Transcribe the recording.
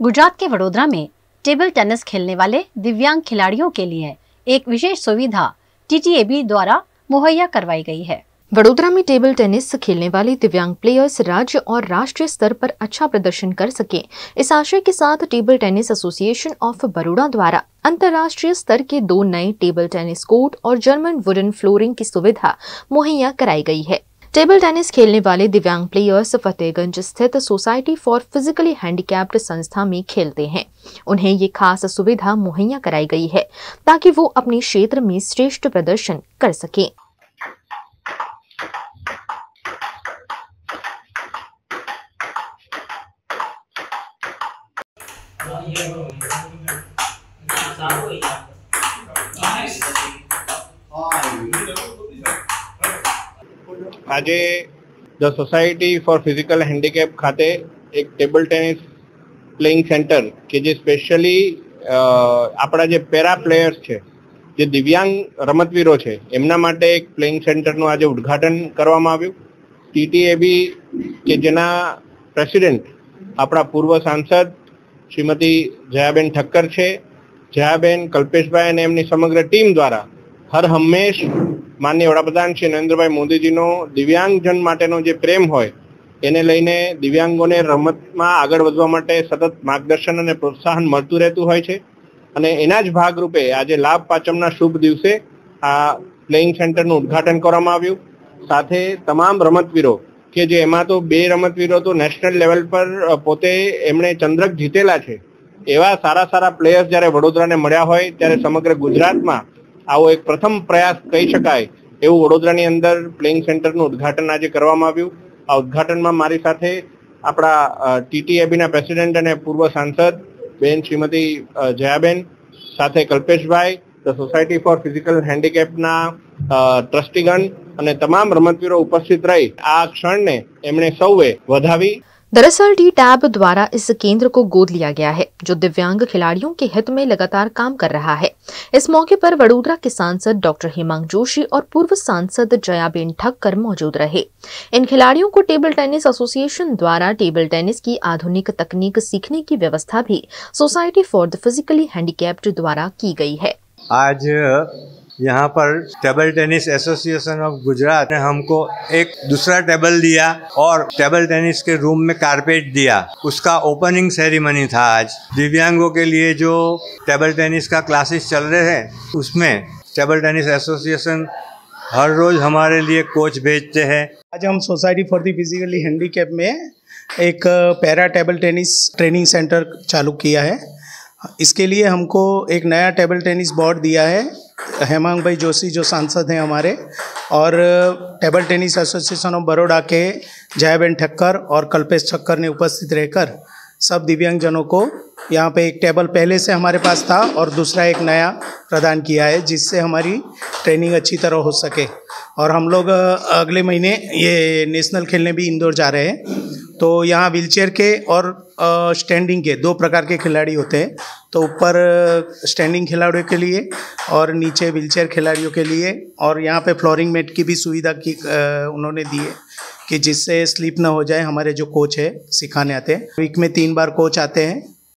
गुजरात के वडोदरा में table tennis खेलने वाले दिव्यांग खिलाड़ियों के लिए एक विशेष सुविधा टीटीएबी द्वारा मुहैया करवाई गई है। वडोदरा में टेबल टेनिस खेलने वाले दिव्यांग प्लेयर्स राज्य और राष्ट्रीय स्तर पर अच्छा प्रदर्शन कर सके। इस आशय के साथ table tennis association of Baroda द्वारा अंतर्राष्ट्रीय स्तर के दो नए टेबल टेनिस कोर्ट और जर्मन वुडन फ्लोरिंग की सुविधा मुहैया कराई गई है। टेबल टेनिस खेलने वाले दिव्यांग प्लेयर्स फतेहगंज स्थित सोसाइटी फॉर फिजिकली हैंडीकैप्ड संस्था में खेलते हैं। उन्हें ये खास सुविधा मुहैया कराई गई है, ताकि वो अपने क्षेत्र में श्रेष्ठ प्रदर्शन कर सकें। આજે the society for physical handicap ખાતે એક ટેબલ ટેનિસ પ્લેઇંગ સેન્ટર કે જે સ્પેશિયલી આપણા જે પેરા પ્લેયર્સ છે, જે દિવ્યાંગ રમતવીરો છે, એમના માટે એક પ્લેઇંગ સેન્ટરનું આજે ઉદ્ઘાટન કરવામાં આવ્યું. ટીટીએબી કે જેના પ્રેસિડેન્ટ આપણા પૂર્વ સાંસદ શ્રીમતી જયાબેન ઠક્કર છે. જયાબેન, કલ્પેશભાઈ અને એમની સમગ્ર ટીમ દ્વારા હર હંમેશ માનનીય વડાપ્રધાન શ્રી નરેન્દ્રભાઈ મોદીજીનો દિવ્યાંગજન માટેનો જે પ્રેમ હોય, એને લઈને દિવ્યાંગોને રમતમાં આગળ વધવા માટે સતત માર્ગદર્શન અને પ્રોત્સાહન મળતું રહેતું હોય છે. અને એના જ ભાગરૂપે આજે લાભ પાંચમના શુભ દિવસે આ પ્લેઇંગ સેન્ટરનું ઉદ્ઘાટન કરવામાં આવ્યું. સાથે તમામ રમતવીરો, કે જે એમાં તો બે રમતવીરો તો નેશનલ લેવલ પર પોતે એમણે ચંદ્રક જીતેલા છે, એવા સારા સારા પ્લેયર્સ જ્યારે વડોદરાને મળ્યા હોય, ત્યારે સમગ્ર ગુજરાતમાં આવો એક પ્રથમ પ્રયાસ કહી શકાય એવું વડોદરાની અંદર પ્લેઇંગ સેન્ટરનું ઉદ્ઘાટન આજે કરવામાં આવ્યું. આ ઉદ્ઘાટનમાં મારી સાથે આપણા ટીટીએબીના પ્રેસિડેન્ટ અને પૂર્વ સાંસદ બેન શ્રીમતી જયાબેન, સાથે Kalpeshbhai, the society for physical હેન્ડીકેપના ટ્રસ્ટીગણ અને તમામ રમતવીરો ઉપસ્થિત રહી. આ ક્ષણને એમણે સૌએ વધાવી. दरअसल डी टैब द्वारा इस केंद्र को गोद लिया गया है, जो दिव्यांग खिलाड़ियों के हित में लगातार काम कर रहा है। इस मौके पर वडोदरा के सांसद डॉक्टर हेमांग जोशी और पूर्व सांसद जयाबेन ठक्कर मौजूद रहे। इन खिलाड़ियों को टेबल टेनिस एसोसिएशन द्वारा टेबल टेनिस की आधुनिक तकनीक सीखने की व्यवस्था भी society for the physically handicapped द्वारा की गई है। आज यहाँ पर table tennis association of Gujarat ने हमको एक दूसरा टेबल दिया और टेबल टेनिस के रूम में कारपेट दिया। उसका ओपनिंग सेरेमनी था आज। दिव्यांगों के लिए जो टेबल टेनिस का क्लासेस चल रहे हैं, उसमें टेबल टेनिस एसोसिएशन हर रोज़ हमारे लिए कोच भेजते हैं। आज हम society for the physically handicap में एक para table tennis training centre चालू किया है। इसके लिए हमको एक नया टेबल टेनिस बोर्ड दिया है। हेमांग भाई जोशी, जो सांसद हैं हमारे, और table tennis association of Baroda के जयाबेन ठक्कर और कल्पेश ठक्कर ने उपस्थित रहकर सब दिव्यांगजनों को यहाँ पे एक टेबल पहले से हमारे पास था और दूसरा एक नया प्रदान किया है, जिससे हमारी ट्रेनिंग अच्छी तरह हो सके। और हम लोग अगले महीने ये नेशनल खेलने भी इंदौर जा रहे हैं। तो यहाँ व्हीलचेयर के और स्टैंडिंग के दो प्रकार के खिलाड़ी होते हैं। तो ऊपर स्टैंडिंग खिलाड़ियों के लिए और नीचे व्हीलचेयर खिलाड़ियों के लिए और यहाँ पे फ्लोरिंग मेट की भी सुविधा की उन्होंने दी है कि जिससे स्लिप ना हो जाए, हमारे जो कोच है, सिखाने आते हैं। वीक में तीन बार कोच आते हैं।